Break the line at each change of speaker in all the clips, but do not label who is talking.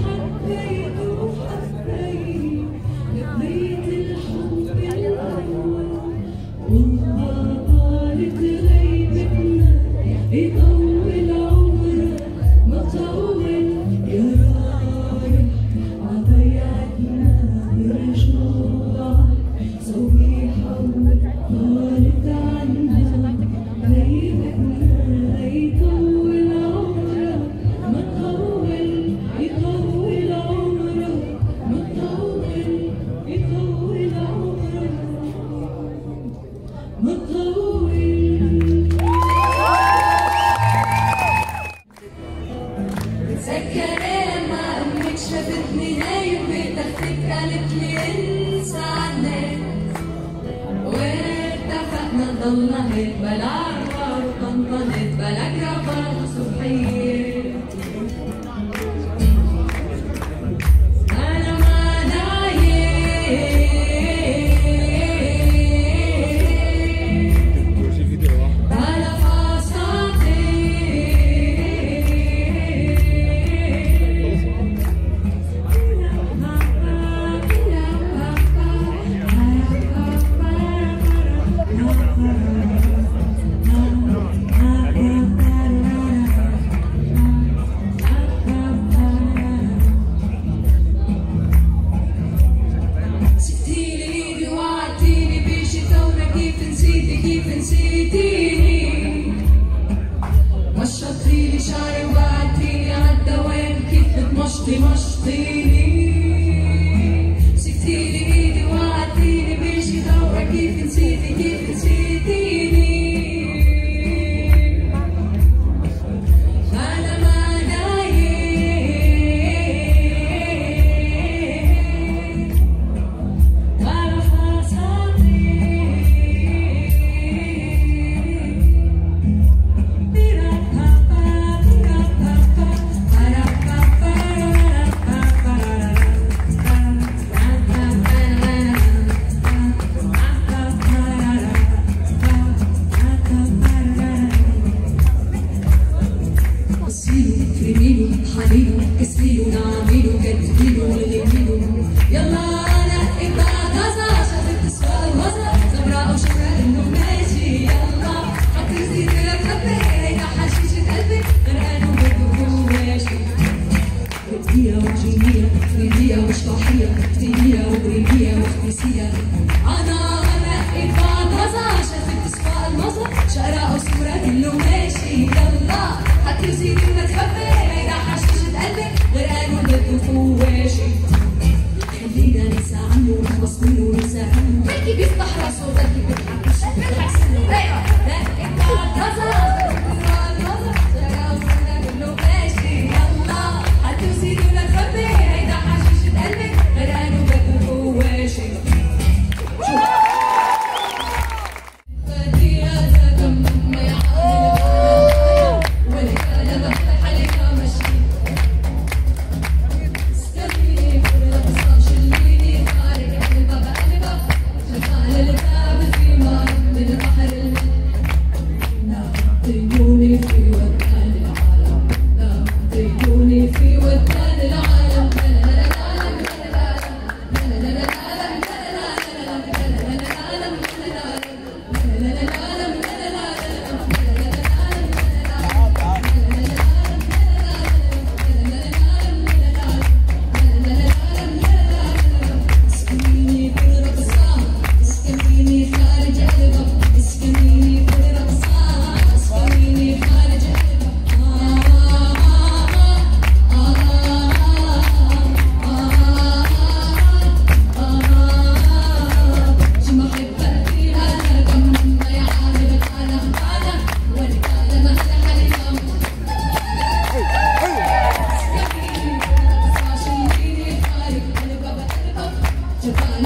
Thank you. انطلق بلا رفع صبحيه Yeah.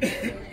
Ja.